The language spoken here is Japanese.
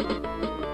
うん。